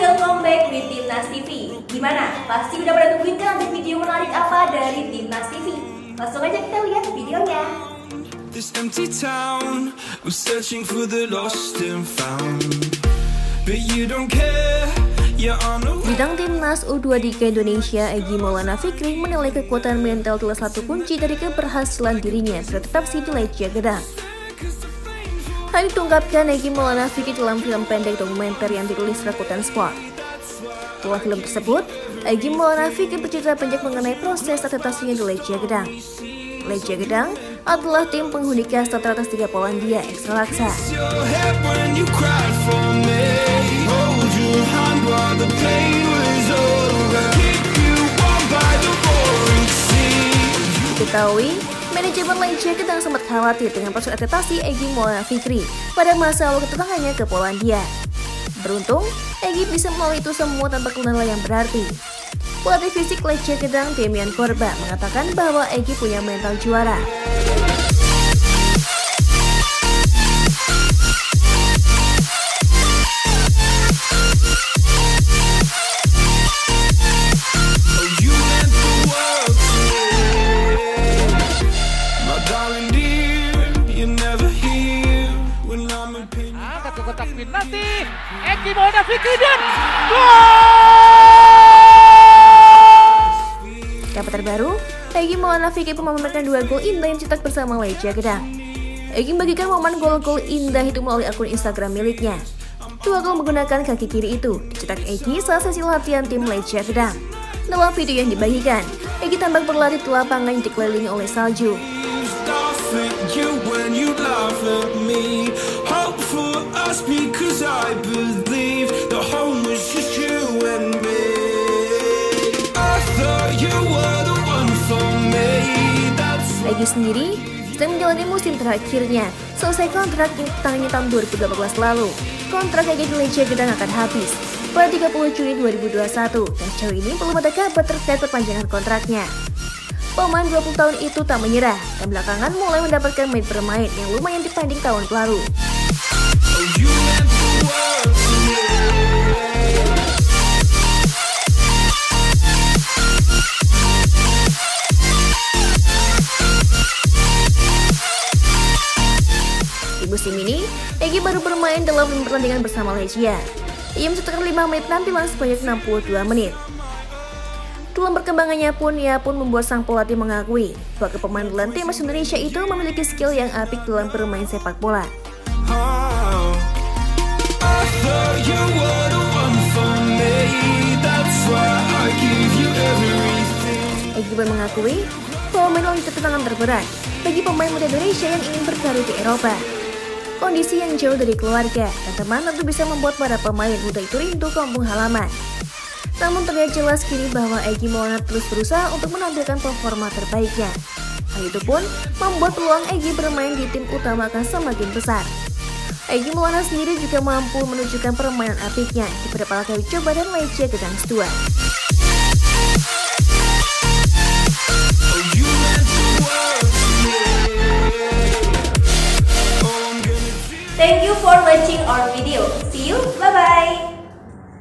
welcome back with Timnas TV. Gimana? Pasti udah pada tungguin kan ada video menarik apa dari Timnas TV? Langsung aja kita lihat videonya. This empty town, I'm searching for the lost and found. But you don't care. Bidang timnas U23 Indonesia Egy Maulana Fikri menilai kekuatan mental adalah satu kunci dari keberhasilan dirinya serta tetap si Lecia Gedang. Hal itu diungkapkan Egy Maulana Fikri dalam film pendek dokumenter yang dirilis Rakuten Sport. Setelah film tersebut, Egy Maulana Fikri bercerita banyak mengenai proses adaptasinya di Lecia Gedang. Lecia Gedang adalah tim penghuni kasta teratas Tiga Polandia Ekstra Laksa. Diketahui, manajemen Legia Gedang sempat khawatir dengan proses adaptasi Egy Maulana Fikri pada masa awal kedatangannya ke Polandia. Beruntung, Egy bisa melalui itu semua tanpa kendala yang berarti. Pelatih fisik Legia Gedang Demian Korba mengatakan bahwa Egy punya mental juara. Kotak nanti Eki Maulana Fikri dan Kabar terbaru, Egy Maulana Fikri pun memamerkan dua gol indah yang dicetak bersama Legia Gedang. Egy membagikan momen gol-gol indah itu melalui akun Instagram miliknya. Dua gol menggunakan kaki kiri itu dicetak Egy saat sesi latihan tim Legia Gedang. Dalam video yang dibagikan, Egy tampak berlari di lapangan yang dikelilingi oleh salju. Us because I believe the home was just you and me. I thought you were the one for me. That's Egy sendiri sedang menjalani musim terakhirnya selesai kontrak yang tanggalnya tahun 2018 lalu. Kontrak Egy Gedang akan habis pada 30 Juni 2021 dan sejauh ini belum ada kabar terkait perpanjangan kontraknya. Pemain 20 tahun itu tak menyerah dan belakangan mulai mendapatkan menit bermain yang lumayan dibanding tahun lalu. Musim ini, Egy baru bermain dalam pertandingan bersama Legia. Ia mencetakkan 5 menit tampilan sebanyak 62 menit. Dalam perkembangannya pun, ia pun membuat sang pelatih mengakui bahwa kepemimpinan timnas Indonesia itu memiliki skill yang apik dalam bermain sepak bola. Egy pun mengakui bahwa memang itu tantangan terberat bagi pemain muda Indonesia yang ingin berkarir di Eropa. Kondisi yang jauh dari keluarga dan teman tentu bisa membuat para pemain muda itu rindu kampung halaman. Namun terlihat jelas kini bahwa Egy Maulana terus berusaha untuk menampilkan performa terbaiknya. Hal itu pun membuat peluang Egy bermain di tim utama akan semakin besar. Egy Maulana sendiri juga mampu menunjukkan permainan apiknya di beberapa kali coba dan Legia Gedang Stua. for watching our video. See you. Bye-bye.